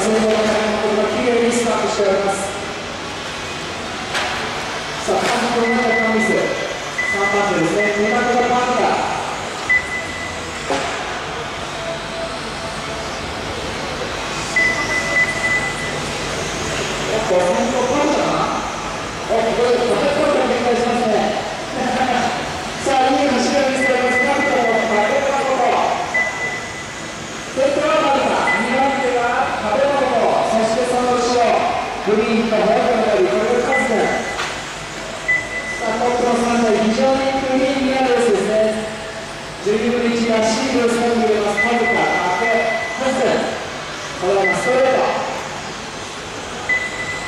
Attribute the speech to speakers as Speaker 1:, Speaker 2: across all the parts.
Speaker 1: 先頭の金本がきれいにスタートしております。さあ韓国の中ミス3番手ですね目玉がパンダおっと先頭パンダかなおっこれこれこれ展開しますねさあいい走りを見せておりますカンタの壁のこと先頭はパンダ2番手は壁のことそしてその後ろグリーンとホワイトの辺りこれがカズ君トップの3台、非常にクリーンになるレースですね。12分の1がシールをつかんでいます。カズカ、アケ、ハズこれはストレート。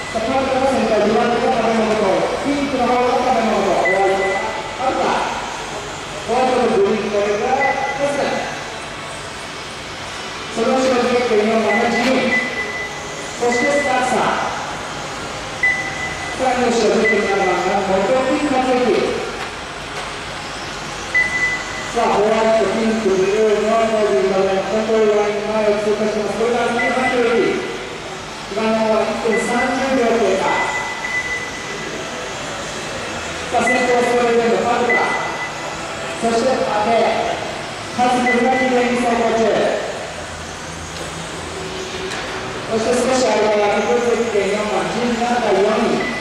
Speaker 1: さあ、カズカが先頭、2番手が食べ物と、ピンクの方が食べ物と、ホワイトがアルカ。ホワイトのグリーン、これがハズその後ろ10.4番がジミン。そしてスタッサー。さらに後ろ17番が元木克之さあホワイト、ピンク、ブルー、ノートというのでコントロールライン前を通過しますこれが2番より今のは1分30秒経過さあ先頭ストレートのパルカそして阿部カズクが2塁に走行中そして少し間が1.4番、17対4位。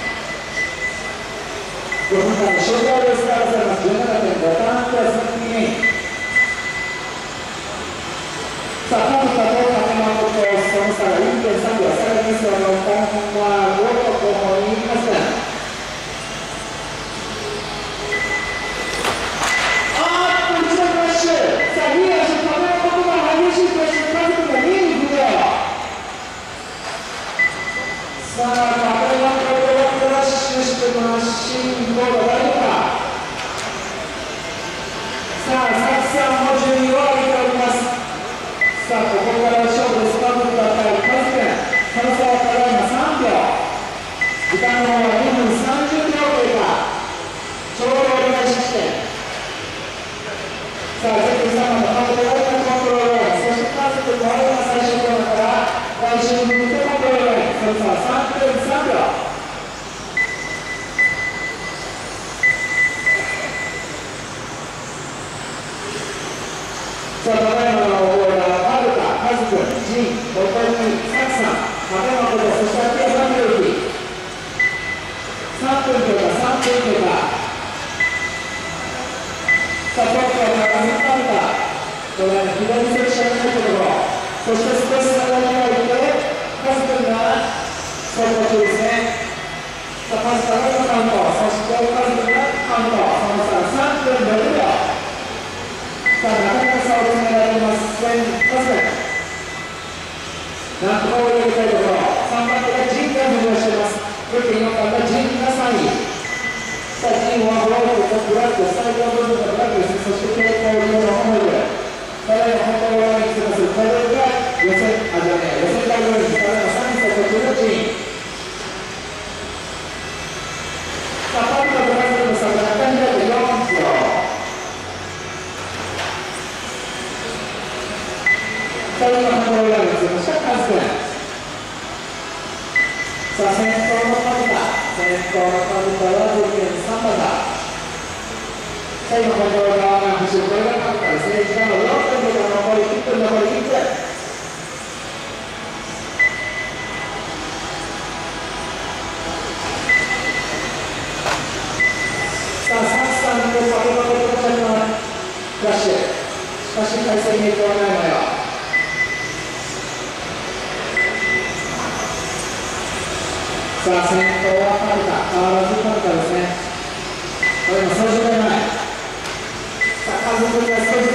Speaker 1: 5分間の紹介でスタートされます17.5ターンクラスの組さあ、カズカと金間とその差が1.3秒、さらにミスの後半は5と後方に行きますあーっと、一度クラッシュさあ、2位足、金間とが激しいクラッシュ、カズカが2位に浮上さあ、金間とクラッシュしてます信号が大丈夫かさあ、サクさんも順位を上げておりますさあ、ここから勝負ですカズカ対カズ君その差はただいま3秒時間の方は2分30秒経過ちょうど折り返し地点さあ、ゼク3番のカズ君がコントロールラインそしてカズ君の間が最終コーナーから来週に向けてコントロールラインその差は3分3秒さあ、ただいまの応援は、はるか、かずくん、じん、おとみ、さきさん、またまこと、そして秋山ひろき。3分経過、3分経過。さあ、トップは高見かる左セクションのところ。そして少し差が開いて、かずくんが走行中ですね。さあ、かずかがカウント、そしてかずくんがカウント、その差3分6秒。さあ、なかなか差を詰められません。まず、なんとか追い上げたいところ。3番手がジンが浮上しています。6.4番がジンが3位。さあ、ジンはホワイトとブラック、最後の部分がブラック。そして蛍光色のホイール。ただいま本当にラインに通過する。これが予選、あ、じゃね、予選第4位。ただいま3位と途中のジン。さあ、パッとブラジルの差が中に開いて4秒。さあ今コントロールラインにつきましたカズ君さあ先頭のカズカ先頭のカズカは0.3番ださあ今コントロール側がこれがカズカですね3先ほど到着のラッシュしかし体勢に影響はないのよさあ先頭は変わらずですね。これも30前。さあが少し